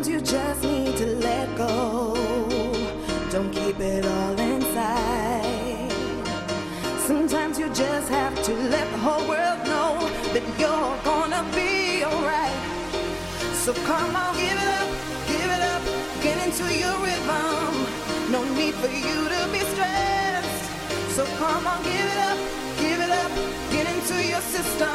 Sometimes you just need to let go. Don't keep it all inside. Sometimes you just have to let the whole world know that you're gonna be alright. So come on, give it up, give it up, get into your rhythm. No need for you to be stressed. So come on, give it up, give it up, get into your system.